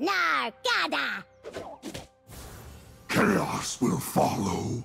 Nargada! Chaos will follow.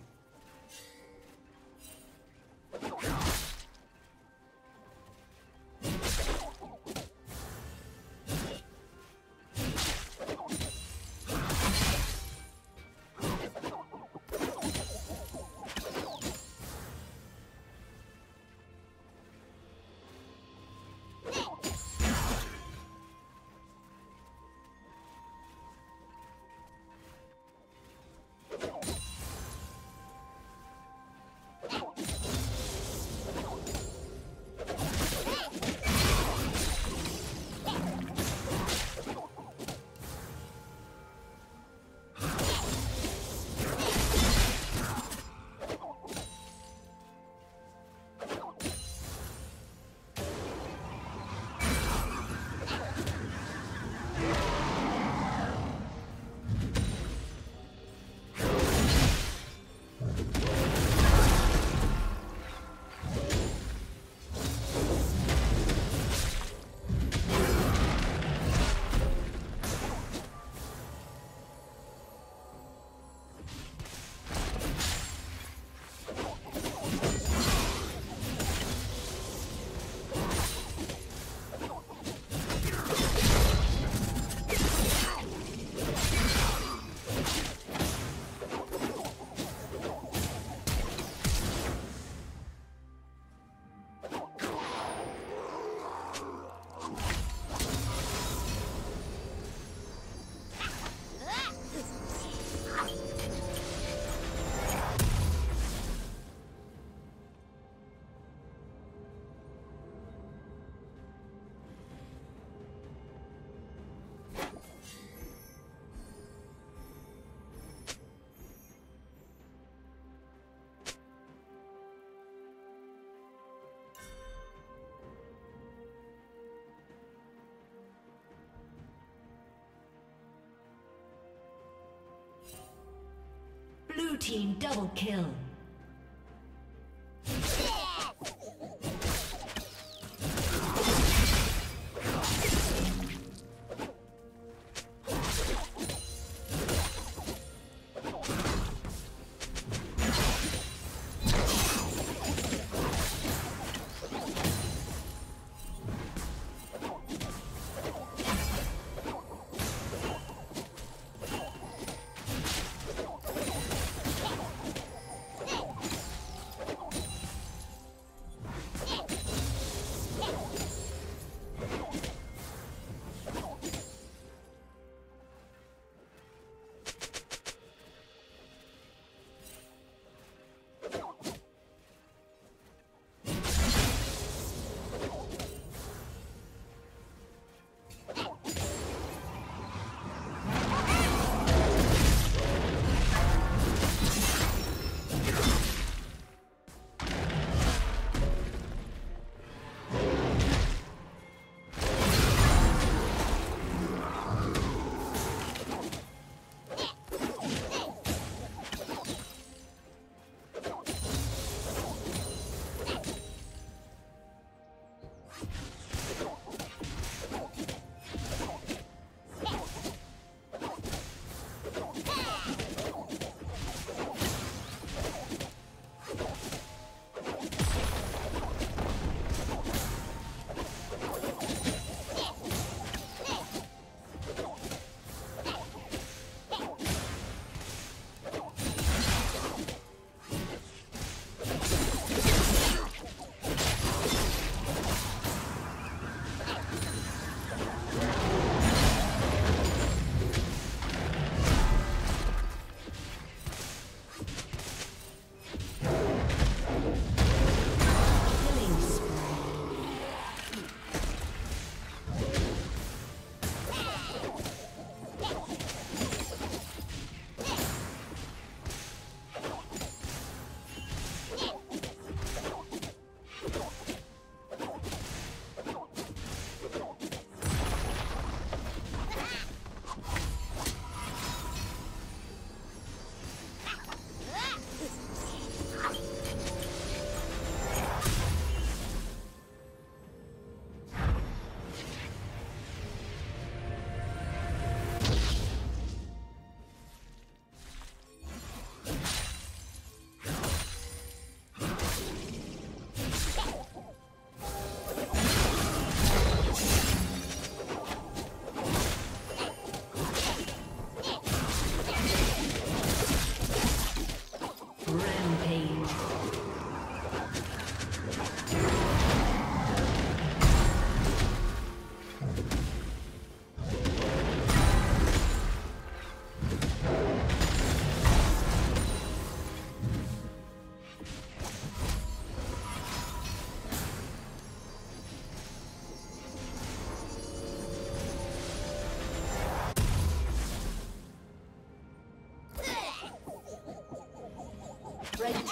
Team double kill.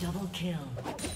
Double kill.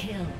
Kill.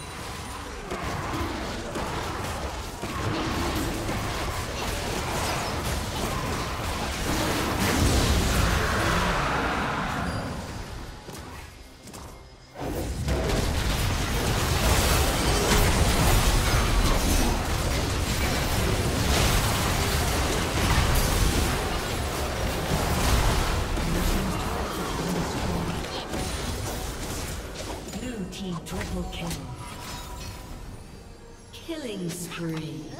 Spree.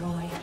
Destroyed.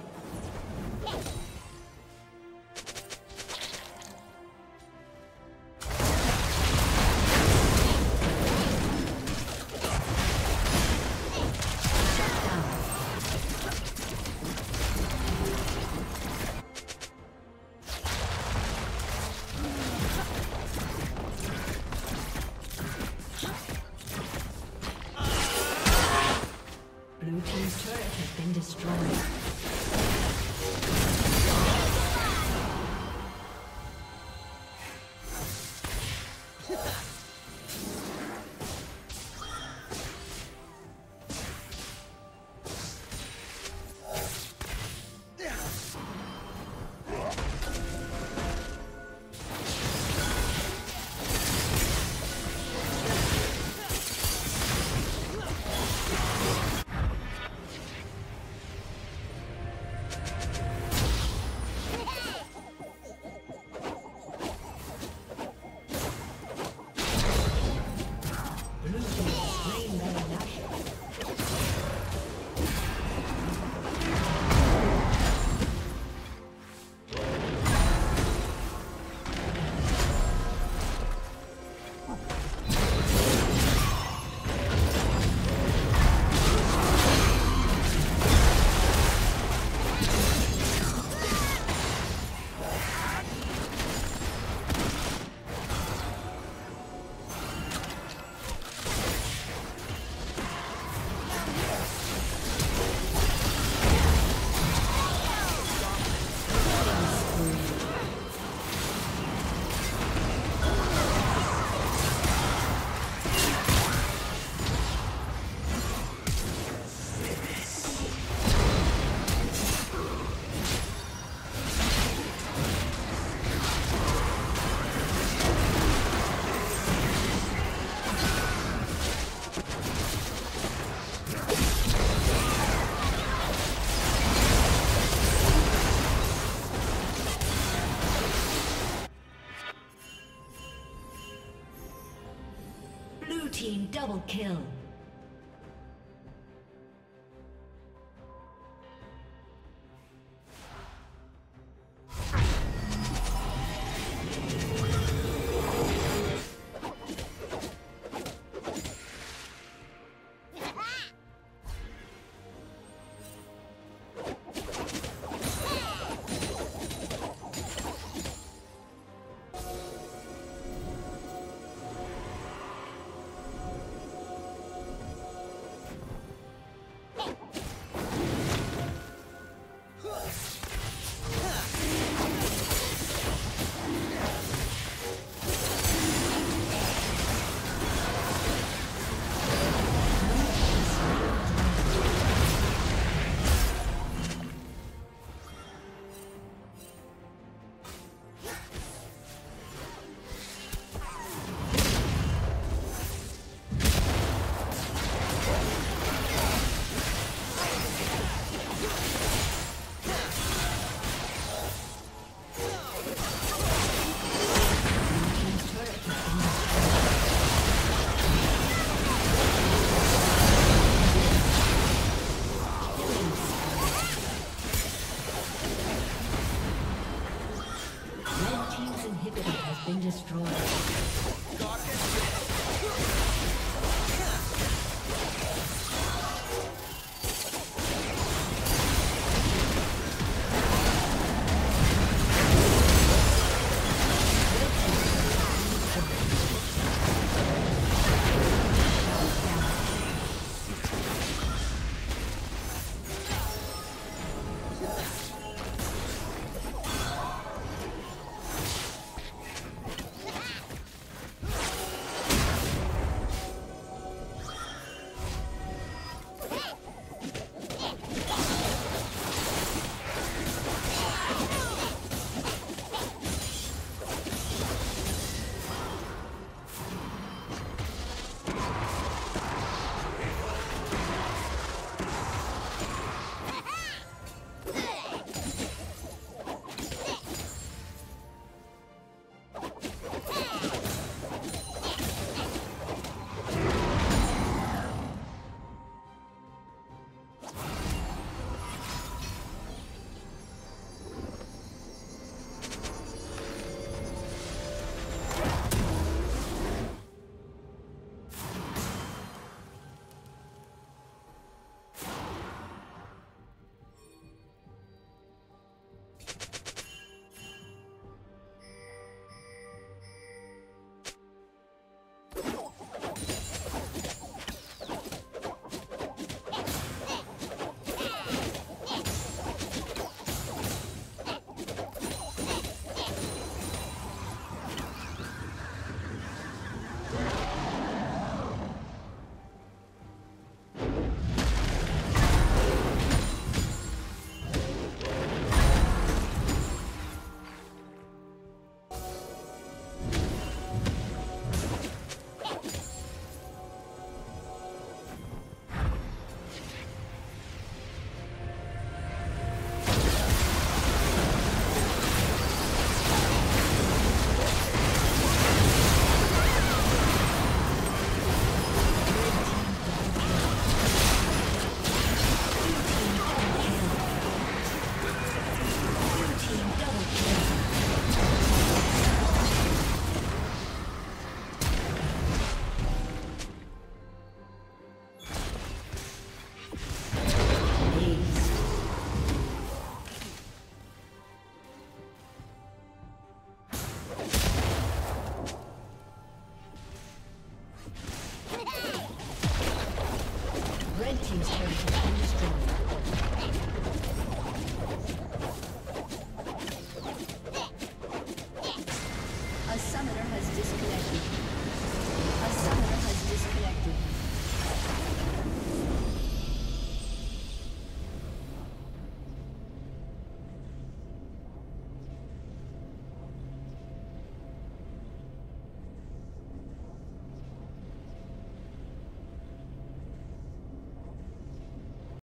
Double kill.